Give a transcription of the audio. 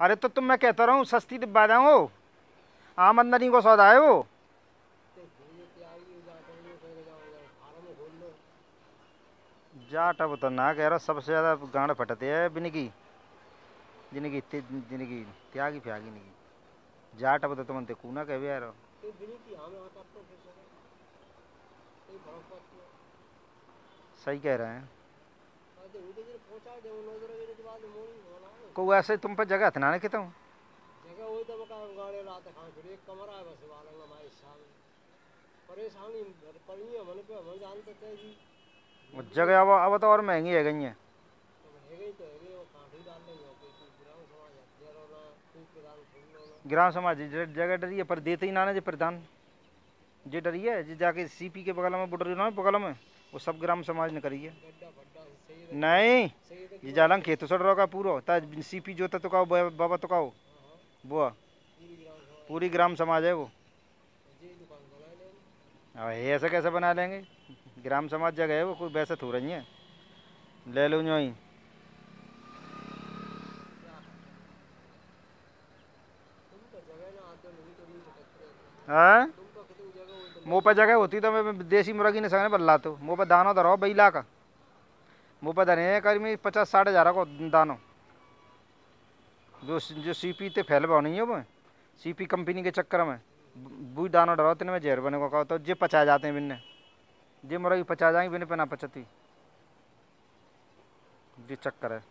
अरे तो तुम मैं कहता रहा हूँ सस्ती डिब्बा दें आमदनी को सौदा है वो। जाट अब तो ना कह रहा सबसे ज़्यादा गांड फटते है बिनकी जिनकी जिनकी त्यागी फ्यागी नहीं। जाट अब तो तुम ते कूना कह यार सही कह रहे हैं। को ऐसे तुम पर जगह थना कहता हूँ जगह तो अब अब तो और महँगी है गई है। ग्राम समाज जगह डरी है पर देते ही ना ना जी प्रधान। जो डरी है जो जाके सीपी के बगल में बुडरी ना बगल में। वो सब ग्राम समाज ने करी है। नहीं, ये जालंग खेत सड़ रहा पूरा ता सीपी जो तो कहो बाबा तो कहो बुआ, पूरी ग्राम समाज है वो। ये ऐसा कैसे बना लेंगे? ग्राम समाज जगह है वो, कोई वैसे थो रही है। ले लो जो ही हाँ? मुँह पर जगह होती तो मैं देसी मुर्गी ने संग बल्ला तो। मुँह पर दाना धरो बैला का मुँह पर धरे करीब पचास साठ हज़ार को दानो। जो जो सीपी ते फैल पाओ नहीं है वो सीपी कंपनी के चक्कर में। बुई दाना डरो तेने में जहर बने को कहो तो जे पचाए जाते हैं बिन्ने। जे मुर्गी पचा जाएँगे बिन पे ना पचती। ये चक्कर है।